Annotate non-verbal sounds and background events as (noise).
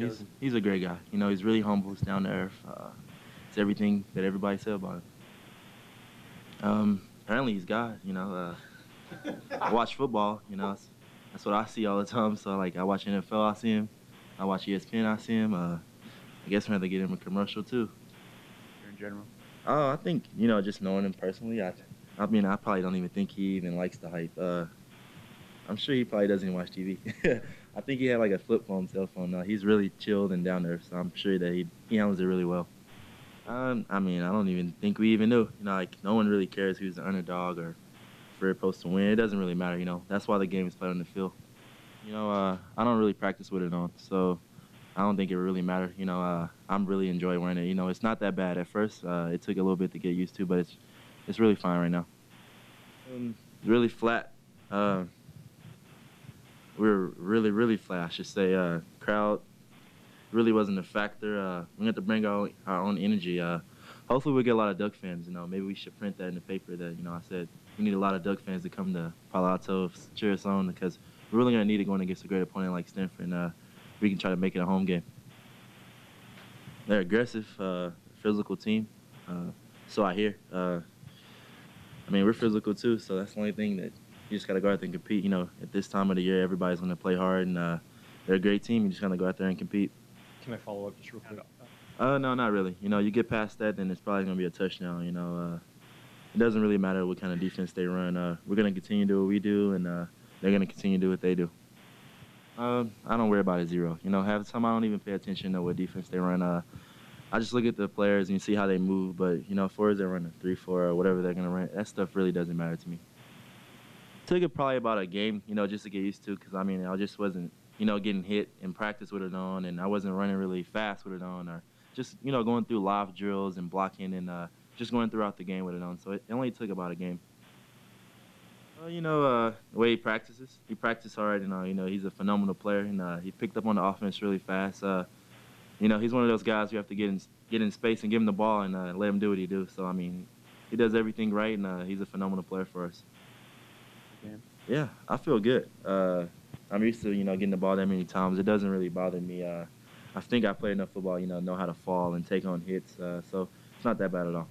know, he's he's a great guy. You know, he's really humble. He's down to earth. Uh, it's everything that everybody said about him. Um, apparently he's God. You know, uh, I (laughs) watch football. You know, that's, that's what I see all the time. So like, I watch NFL. I see him. I watch ESPN. I see him. Uh, I guess we're gonna get him a commercial too. in general? Oh, I think you know, just knowing him personally, I, I mean, I probably don't even think he even likes the hype. I'm sure he probably doesn't even watch TV. (laughs) I think he had like a flip phone, cell phone. Uh, he's really chilled and down there, so I'm sure that he he handles it really well. Um, I mean, I don't even think we even knew. You know, like no one really cares who's the underdog or we're supposed to win. It doesn't really matter. You know, that's why the game is played on the field. You know, uh, I don't really practice with it on, so I don't think it really matter. You know, uh, I'm really enjoying wearing it. You know, it's not that bad at first. Uh, it took a little bit to get used to, but it's it's really fine right now. Um, it's really flat. Uh, we're really, really flat. I should say. Uh, crowd really wasn't a factor. Uh, we have to bring our, our own energy. Uh, hopefully, we get a lot of Duck fans. You know, maybe we should print that in the paper. That you know, I said we need a lot of Duck fans to come to Palo Alto, cheer us on, because we're really gonna need it going against a great opponent like Stanford. And, uh, we can try to make it a home game. They're aggressive, uh, physical team. Uh, so I hear. Uh, I mean, we're physical too, so that's the only thing that you just got to go out there and compete. You know, at this time of the year, everybody's going to play hard, and uh, they're a great team. You just got to go out there and compete. Can I follow up just real quick? Uh, no, not really. You know, you get past that, then it's probably going to be a touchdown. You know, uh, it doesn't really matter what kind of defense they run. Uh, we're going to continue to do what we do, and uh, they're going to continue to do what they do. Um, I don't worry about a zero. You know, half the time I don't even pay attention to what defense they run. Uh, I just look at the players and see how they move. But you know, as far as they run a three, four, or whatever they're gonna run, that stuff really doesn't matter to me. It took it probably about a game, you know, just to get used to, because I mean, I just wasn't, you know, getting hit in practice with it on, and I wasn't running really fast with it on, or just, you know, going through live drills and blocking and uh, just going throughout the game with it on. So it, it only took about a game. Well, you know, uh, the way he practices, he practices hard, and uh, you know, he's a phenomenal player, and uh, he picked up on the offense really fast. Uh, you know, he's one of those guys you have to get in get in space and give him the ball and uh, let him do what he do. So I mean, he does everything right, and uh, he's a phenomenal player for us. Game. Yeah, I feel good. Uh, I'm used to you know getting the ball that many times. It doesn't really bother me. Uh, I think I play enough football, you know, know how to fall and take on hits. Uh, so it's not that bad at all.